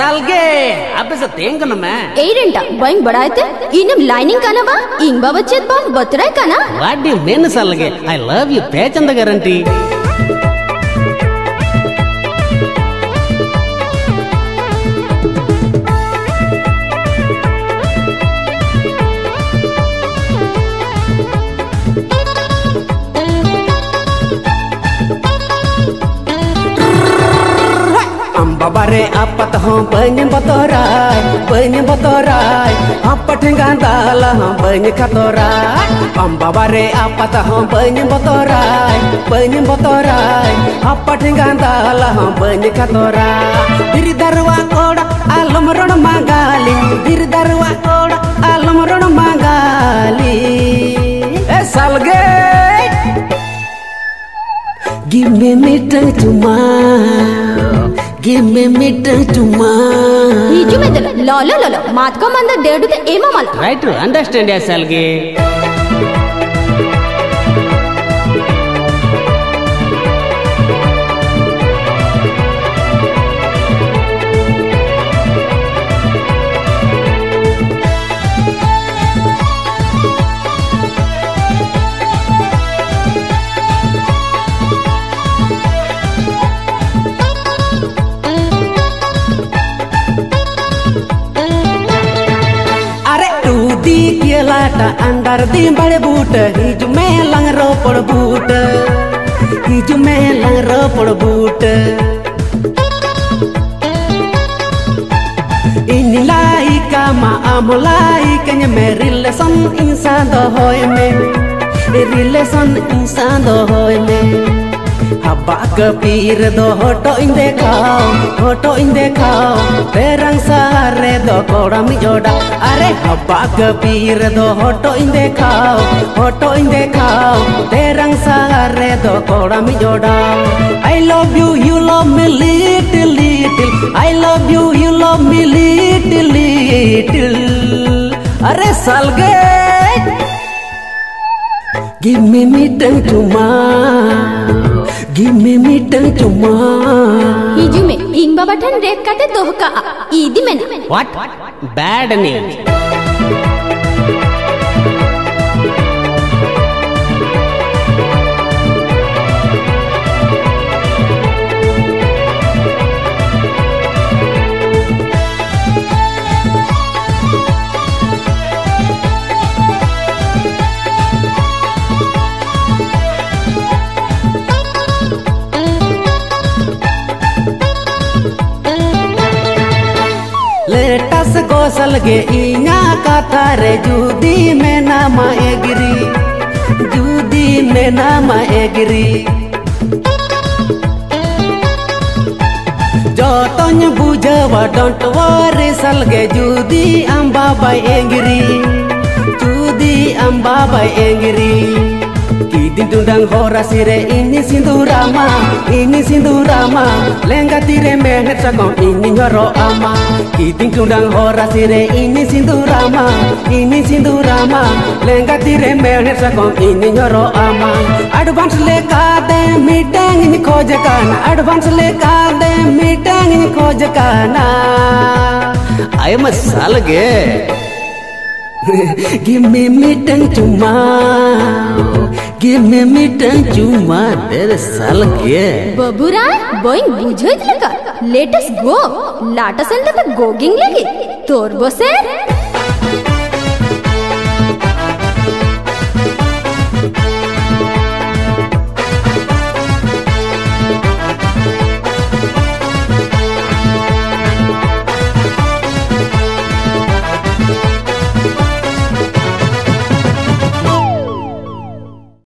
සල්ගේ අපස තේංගනම ඒරෙන්ට බයින් බඩායිත ඉනම් lining කනවා ඉං බවච්චෙත් බම් වතුරයි मेन साल මෙන්න आई लव यू you பேச்சந்த गारंटी बाबारे आपत हम बने बतोराय बने बतोराय। आप पटेंगा दाला, हम बने खतोराय। अम बाबारे आपत हम बने बतोराय बने बतोराय। आप पटेंगा दाला, हम बने खतोराय। दिर दरवा कोड़, आलम रण मांगाली। दिर दरवा कोड़, आलम रोड मागाली। ऐसा Give me me time to. midnight tomorrow. ಹಿಜು ಮೆದಲ ಲಾಲ ಲಾಲ ಮಾತ್ಕ ಮಂದ ದೇಡುದೆ ಏಮ ಮಲ Try to understand के अंडर दी बड़े बूट, हिज में लंग रोपड़ बूट। हिज में लंग रोपड़ बूट। इन लाई का मा अमलाई कन्य में रिलेशन इंसान दो होय में। रिलेशन इंसान दो होय में। हब्बा कपीर दो होटो इन देखाओ होटो इन देखाओ तेरंग सारे दो कोड़ा मिजोड़ा अरे हब्बा कपीर दो होटो इन देखाओ होटो इन देखाओ तेरंग सारे दो कोड़ा मिजोड़ा I love you you love me little little I love you you love me little little अरे सालगे Give me me tongue tomorrow Give గిమ్మె మిట్టం చుమ్మా ఇజుమె ఇంబవటన్ రేక్కటే దొహక ఇది మెన వాట్ బ్యాడ్ నేమ్ गोसल गे इना कथा रे जूदी में नामा एगिरी, जूदी में नामा एगिरी। जोतोन बुझवा डोंट वरी सलगे, जूदी अम्बा बाय एगिरी, जूदी अम्बा बाय एगिरी। Kidin tundang hora sire ini sindurama ini sindurama lengga tire mehet sakong ini nyoro ama. Kidin tundang hora sire ini sindurama ini sindurama lengga tire mehet sakong ini nyoro ama. Advance le kade meeting ini khoj kana advance le kade meeting ini khoj kana I am a salage Give me मिटन चुमा Give me मिटन चुमा तेरे साल के। Babura Boeing बुझोइत तो लगा। Let us go लाटा सन तक तो गोगिंग लगी। तोर बसे